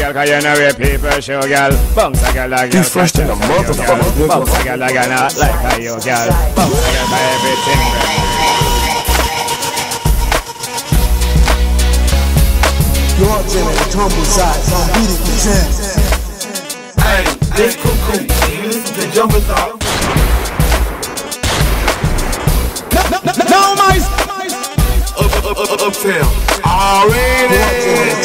girl, cause you know where people show, girl. Bounce a girl, a girl. Be fresh than a motherfucker, nigga. Bounce a girl, a girl, not like a you, girl. Bounce a girl, cause everything, girl. You're chilling with Djumbozide, I'm beating the chance. Hey, this cuckoo, the jumpers off. No, my Up, up, up, uptown.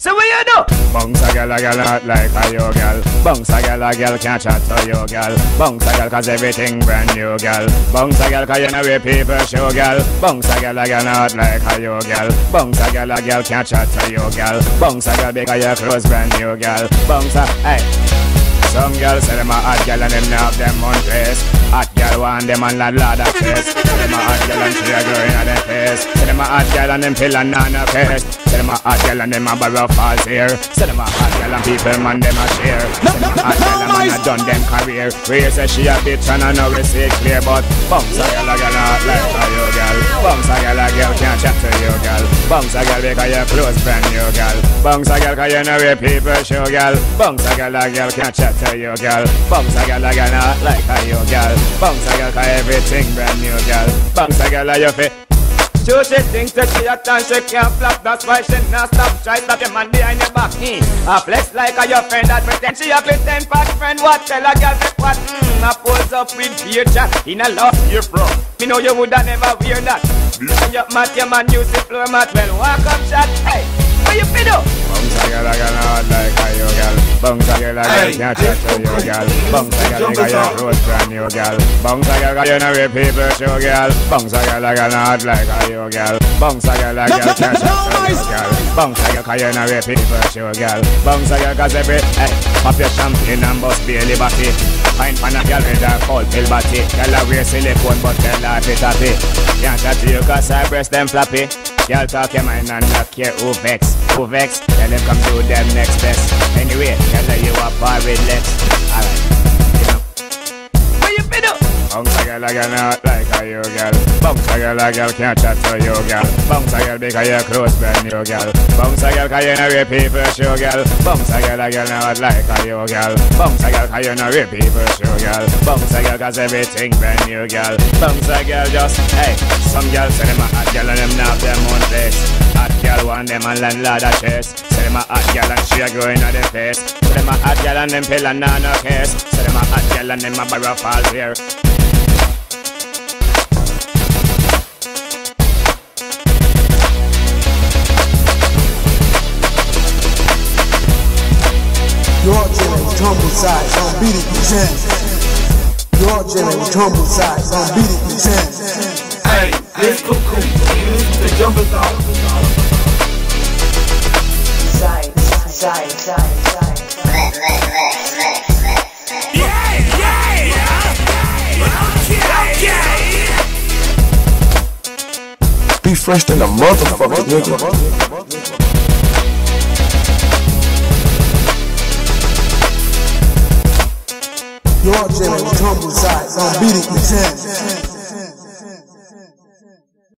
So what you do? Bounce a girl, a girl not like a you girl. Bounce a girl, a girl can't chat to you girl. Bounce a girl cause everything brand new girl. Bounce a girl cause you know where people show girl. Bounce a girl, a girl not like a you girl. Bounce a girl, a girl can't chat to you girl. Bounce a girl because your clothes brand new girl. Bounce a, hey. Some girls say them a hot girl and them not them face. Hot want them on lad lad a face. Say them a hot girl and she a girl in their face. Say them a hot girl and them pill and nana face. Say them a hot girl and them a borrow false here. Say them a hot girl and people man them a share. Say them a hot girl and man a done them career. We say she a bitch and I know we see clear, but bounce a girl a girl not like a you girl. Bounce a girl a girl can't chat to you girl. Bounce a girl because your clothes brand new girl. Bounce a girl cause you know where people show girl. Bounce a girl a girl can't chat to you girl. Bounce a girl a girl not like a you girl. Bounce a girl cause everything brand new girl. Bounce a girl a you fit. So she thinks that she a tan, she can't flop That's why she not stop, try stop your man behind your back mm. A flex like a your friend that pretend she a fit ten friend What tell a girl take what, mm. A pose up with beer chat In a love year bro Me know you woulda never wear that And your mat, your man use the floor Well, up shot, hey, what you fi do? A girl like a Bounce a girl, a girl can't chat to you girl. Bounce a girl, because your clothes brand new girl. Bounce a girl, you know where people show girl. Bounce a girl, girl not like a you girl. Bounce a girl, girl can't chat to you girl. Bounce a girl, cause you know where people show girl. Bounce a girl, cause every, hey Pop your champagne and bust Bailey body Fine pan a girl with a cold pill body Girl a wear silicone but tell her fit happy Can't chat to you cause her breast them floppy Girl talk your mind and not care who vex Who vex? Tell them come do them next best. Anyway, tell her you are far with Lex Alright, Bounce a girl, a girl not like a you girl. Bounce a girl, a girl can't chat to you girl. Bounce a girl because your clothes brand new girl. Bounce a girl cause you know where people show girl. Bounce a girl, a girl not like a you girl. Bounce a girl cause you know where people show girl. Bounce a girl cause everything brand new girl. Bounce a girl just, hey Some girls say them a hot girl and them not them own place. Hot girl want them and landlord a chase. Say them a hot girl and she a growing on the face. Say them a hot girl and them pill and nana case. Say them a hot girl and them a borrow false here chilling with tumble sides, I'm beating the chance. You're chilling with Djumbozide, I'm beating the chance. Hey, this cuckoo, the jumpers off. Side, side, side, side. Be fresh than a motherfucker, nigga. Chilling with Djumbozide, I'm beating the chance.